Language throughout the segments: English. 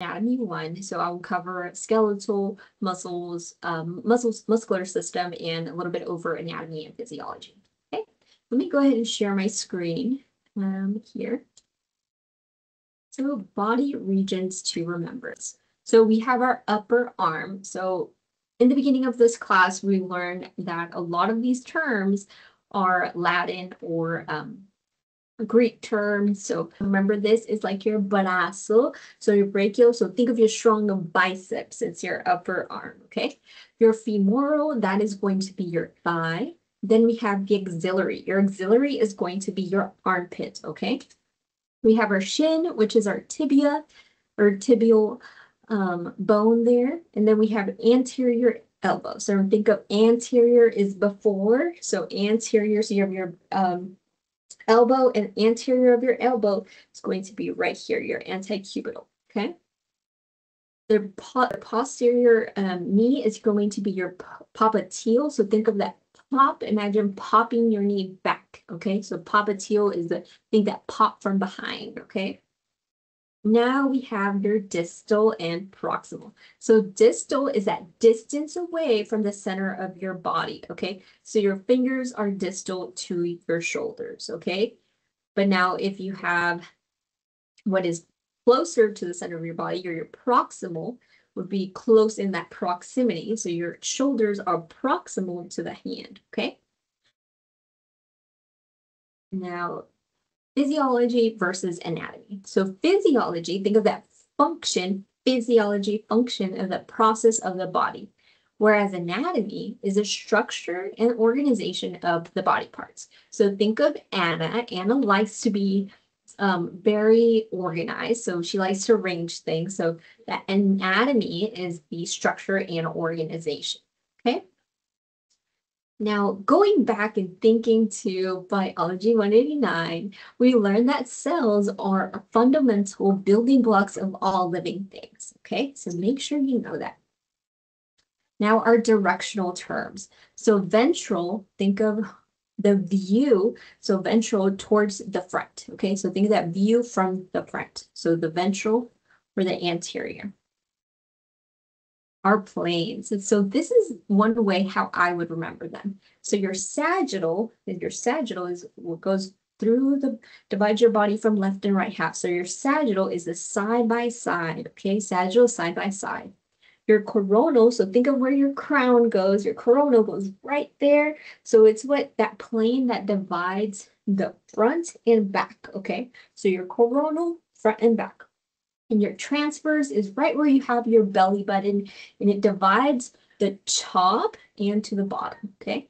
anatomy one, so I will cover skeletal muscles, um, muscles, muscular system, and a little bit over anatomy and physiology. Okay, let me go ahead and share my screen um, here. So body regions to remember. So we have our upper arm. So in the beginning of this class, we learned that a lot of these terms are Latin or um, Greek terms. So remember this is like your brazo, so your brachial. So think of your strong biceps, it's your upper arm, okay? Your femoral, that is going to be your thigh. Then we have the axillary. Your axillary is going to be your armpit, okay? We have our shin, which is our tibia or tibial um, bone there. And then we have anterior elbow. So think of anterior is before. So anterior, so you have your um, elbow and anterior of your elbow is going to be right here, your antecubital, okay? The po posterior um, knee is going to be your popliteal. So think of that pop. Imagine popping your knee back, okay? So popliteal is the thing that pop from behind, okay? Now we have your distal and proximal. So distal is that distance away from the center of your body, okay? So your fingers are distal to your shoulders, okay? But now if you have what is closer to the center of your body, your, your proximal would be close in that proximity. So your shoulders are proximal to the hand, okay? Now, physiology versus anatomy. So physiology, think of that function, physiology function of the process of the body. Whereas anatomy is a structure and organization of the body parts. So think of Anna. Anna likes to be um, very organized. So she likes to arrange things. So that anatomy is the structure and organization. Okay. Now, going back and thinking to Biology 189, we learned that cells are fundamental building blocks of all living things, okay? So make sure you know that. Now, our directional terms. So ventral, think of the view, so ventral towards the front, okay? So think of that view from the front. So the ventral or the anterior are planes. And so this is one way how I would remember them. So your sagittal, your sagittal is what goes through the, divides your body from left and right half. So your sagittal is the side by side, okay? Sagittal side by side. Your coronal, so think of where your crown goes. Your coronal goes right there. So it's what that plane that divides the front and back, okay? So your coronal, front and back. And your transverse is right where you have your belly button and it divides the top and to the bottom, okay?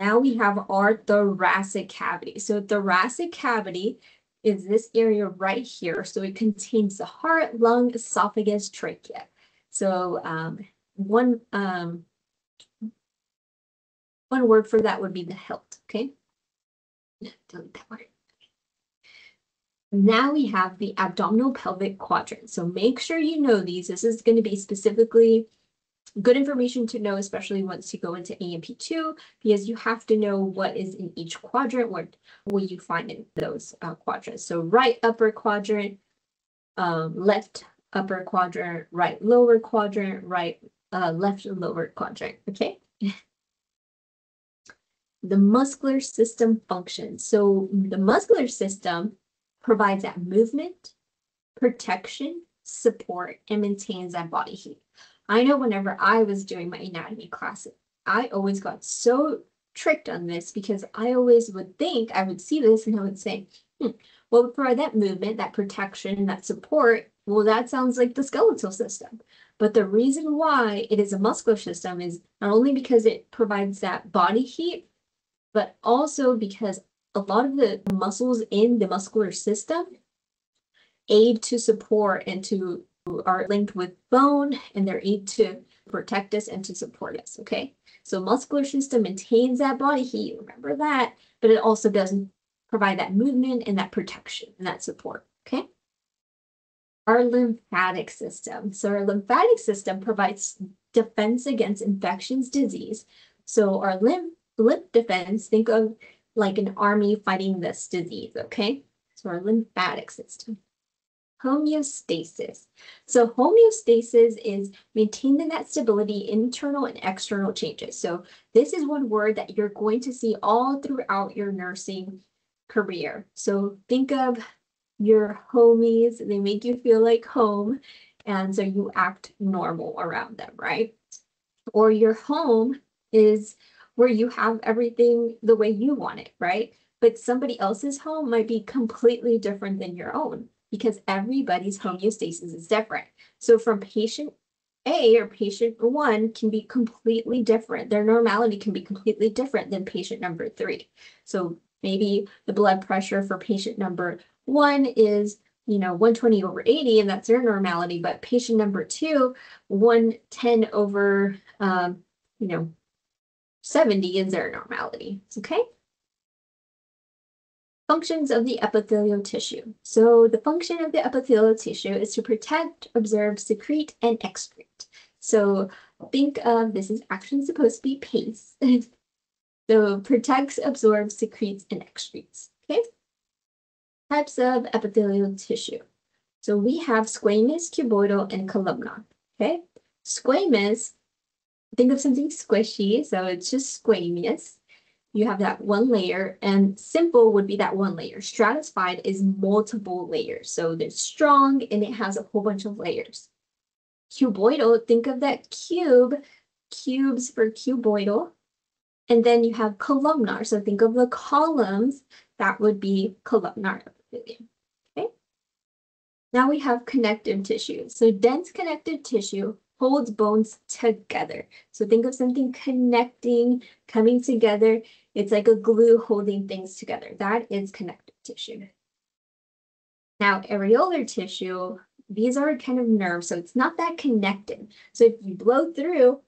Now we have our thoracic cavity. So thoracic cavity is this area right here. So it contains the heart, lung, esophagus, trachea. So um, one, um, one word for that would be the hilt, okay? Delete that word. Now we have the abdominal pelvic quadrant. So make sure you know these. This is going to be specifically good information to know, especially once you go into A&P2, because you have to know what is in each quadrant, what will you find in those uh, quadrants. So right upper quadrant, um, left upper quadrant, right lower quadrant, right uh, left lower quadrant, okay? the muscular system function. So the muscular system provides that movement, protection, support, and maintains that body heat. I know whenever I was doing my anatomy class, I always got so tricked on this because I always would think I would see this and I would say, hmm, would provide that movement, that protection, that support? Well, that sounds like the skeletal system. But the reason why it is a muscular system is not only because it provides that body heat, but also because a lot of the muscles in the muscular system aid to support and to are linked with bone and they're aid to protect us and to support us, okay? So muscular system maintains that body heat, remember that, but it also doesn't provide that movement and that protection and that support, okay? Our lymphatic system. So our lymphatic system provides defense against infections, disease. So our lymph, lymph defense, think of like an army fighting this disease, okay? So our lymphatic system. homeostasis. So homeostasis is maintaining that stability, internal and external changes. So this is one word that you're going to see all throughout your nursing career. So think of your homies, they make you feel like home. And so you act normal around them, right? Or your home is where you have everything the way you want it, right? But somebody else's home might be completely different than your own because everybody's homeostasis is different. So from patient A or patient one can be completely different. Their normality can be completely different than patient number three. So maybe the blood pressure for patient number one is you know 120 over 80 and that's their normality but patient number two 110 over um, you know 70 is their normality okay Functions of the epithelial tissue. So the function of the epithelial tissue is to protect, observe, secrete, and excrete. So think of this is actually supposed to be paste. so protects, absorbs, secretes, and excretes. Okay. Types of epithelial tissue. So we have squamous, cuboidal, and columnar. Okay. Squamous, think of something squishy. So it's just squamous you have that one layer and simple would be that one layer. Stratified is multiple layers. So it's strong and it has a whole bunch of layers. Cuboidal, think of that cube, cubes for cuboidal. And then you have columnar. So think of the columns, that would be columnar epithelium. Okay. Now we have connective tissue. So dense connective tissue holds bones together. So think of something connecting, coming together. It's like a glue holding things together. That is connective tissue. Now, areolar tissue, these are kind of nerves, so it's not that connected. So if you blow through,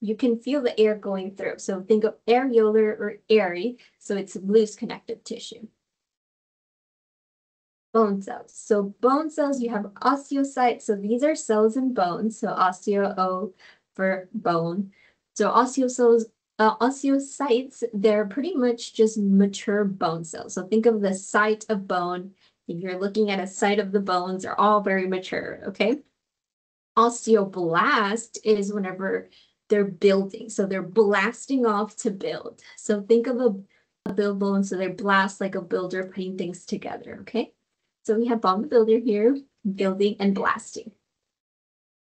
you can feel the air going through. So think of areolar or airy, so it's loose connective tissue. Bone cells. So bone cells, you have osteocytes. So these are cells in bones. So osteo for bone. So osteocells uh, osteocytes, they're pretty much just mature bone cells. So think of the site of bone. If you're looking at a site of the bones, they're all very mature, okay? Osteoblast is whenever they're building. So they're blasting off to build. So think of a, a build bone. So they blast like a builder putting things together, okay? So we have bomb builder here, building and blasting.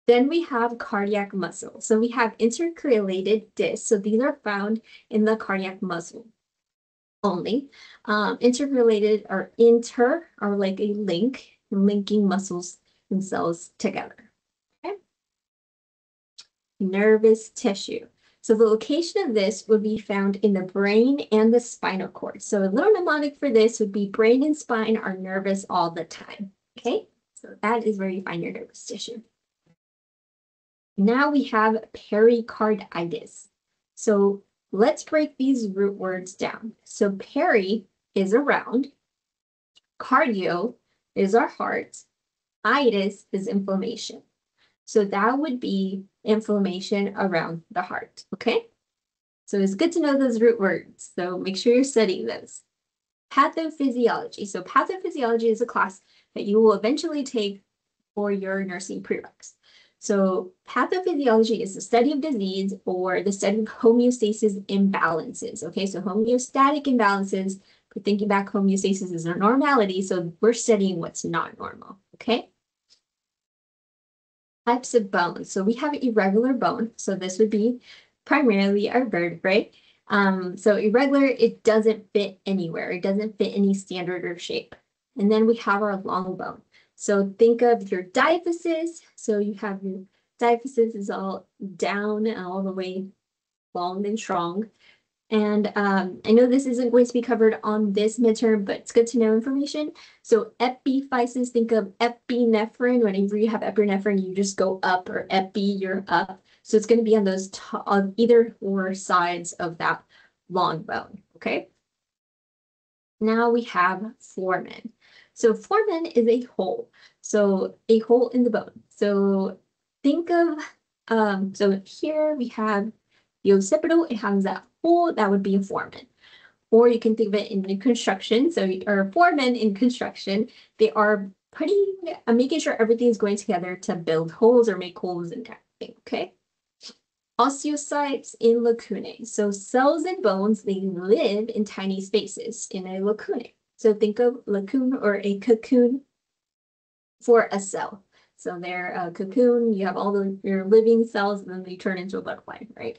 Then we have cardiac muscle. So we have intercalated discs. So these are found in the cardiac muscle only. Um, interrelated or inter are like a link, linking muscles cells together. Okay. Nervous tissue. So the location of this would be found in the brain and the spinal cord. So a little mnemonic for this would be brain and spine are nervous all the time. Okay, so that is where you find your nervous tissue. Now we have pericarditis. So let's break these root words down. So peri is around, cardio is our heart, itis is inflammation. So that would be inflammation around the heart, okay? So it's good to know those root words. So make sure you're studying those. Pathophysiology. So pathophysiology is a class that you will eventually take for your nursing prereqs. So pathophysiology is the study of disease or the study of homeostasis imbalances. Okay, so homeostatic imbalances, but thinking back, homeostasis is a normality. So we're studying what's not normal. Okay. Types of bones. So we have irregular bone. So this would be primarily our vertebrae. Um, so irregular, it doesn't fit anywhere. It doesn't fit any standard or shape. And then we have our long bone. So think of your diaphysis. So you have your diaphysis is all down and all the way long and strong. And um, I know this isn't going to be covered on this midterm, but it's good to know information. So epiphysis, think of epinephrine. Whenever you have epinephrine, you just go up or epi, you're up. So it's going to be on those on either or sides of that long bone. Okay. Now we have foramen. So foramen is a hole. So a hole in the bone. So think of, um, so here we have the occipital, it has that hole, that would be a foramen. Or you can think of it in construction. So or foremen in construction, they are putting, uh, making sure everything's going together to build holes or make holes in everything, okay? Osteocytes in lacunae. So cells and bones, they live in tiny spaces in a lacunae. So think of lacoon or a cocoon for a cell. So they're a cocoon, you have all the your living cells, and then they turn into a butterfly, right?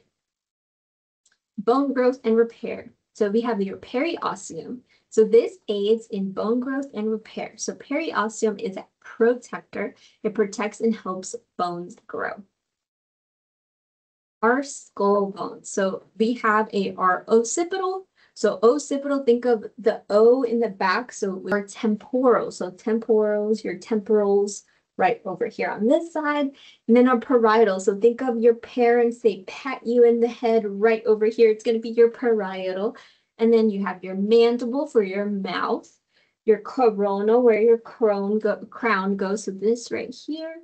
Bone growth and repair. So we have your periosteum. So this aids in bone growth and repair. So periosteum is a protector. It protects and helps bones grow. Our skull bones. So we have a our occipital. So occipital, think of the O in the back. So our temporal. So temporals, your temporals, right over here on this side. And then our parietal. So think of your parents, they pat you in the head right over here. It's going to be your parietal. And then you have your mandible for your mouth, your corona where your crown, go, crown goes. So this right here.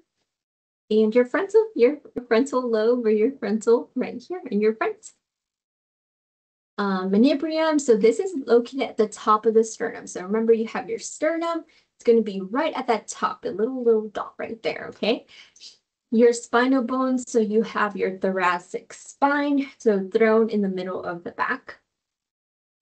And your frontal, your frontal lobe or your frontal right here in your front. Um, manubrium, so this is located at the top of the sternum. So remember you have your sternum, going to be right at that top, the little, little dot right there, okay? Your spinal bones, so you have your thoracic spine, so thrown in the middle of the back.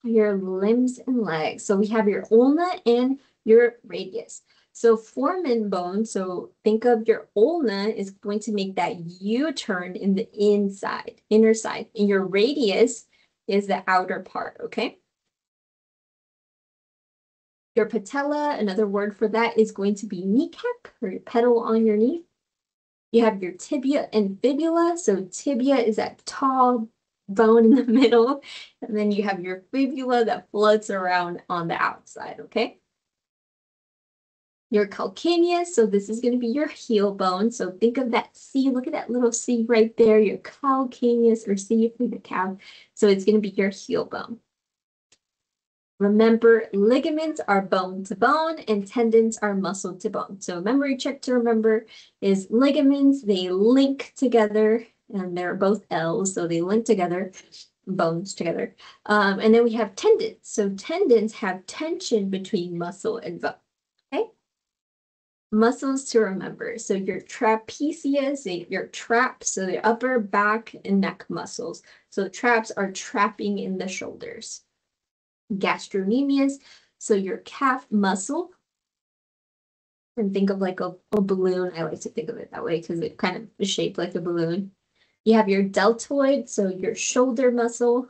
Your limbs and legs, so we have your ulna and your radius. So foramen bone, so think of your ulna is going to make that U-turn in the inside, inner side, and your radius is the outer part, okay? Your patella, another word for that is going to be kneecap or your pedal on your knee. You have your tibia and fibula. So tibia is that tall bone in the middle. And then you have your fibula that floats around on the outside, okay? Your calcaneus, so this is going to be your heel bone. So think of that C, look at that little C right there, your calcaneus or C for the calf. So it's going to be your heel bone. Remember, ligaments are bone to bone and tendons are muscle to bone. So memory check to remember is ligaments, they link together and they're both L's, so they link together, bones together. Um, and then we have tendons. So tendons have tension between muscle and bone. Okay. Muscles to remember. So your trapezius, your traps, so the upper back and neck muscles. So traps are trapping in the shoulders gastrocnemius, so your calf muscle. And think of like a, a balloon. I like to think of it that way because it kind of is shaped like a balloon. You have your deltoid, so your shoulder muscle,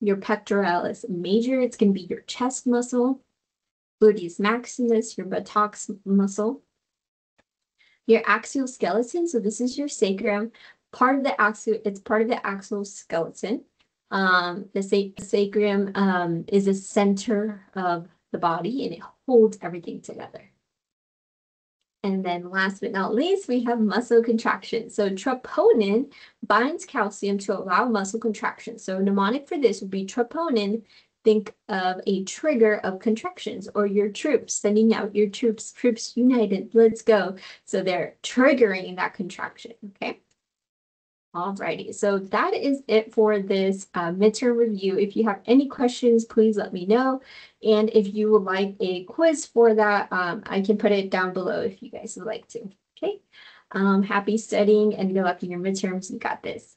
your pectoralis major, it's going to be your chest muscle, gluteus maximus, your buttocks muscle, your axial skeleton, so this is your sacrum, part of the axial, it's part of the axial skeleton. Um, the sacrum um, is a center of the body and it holds everything together. And then last but not least, we have muscle contraction. So troponin binds calcium to allow muscle contraction. So mnemonic for this would be troponin. Think of a trigger of contractions or your troops sending out your troops, troops united, let's go. So they're triggering that contraction, okay? Alrighty, so that is it for this uh, midterm review. If you have any questions, please let me know. And if you would like a quiz for that, um, I can put it down below if you guys would like to. Okay, um, happy studying and good luck in your midterms. You got this.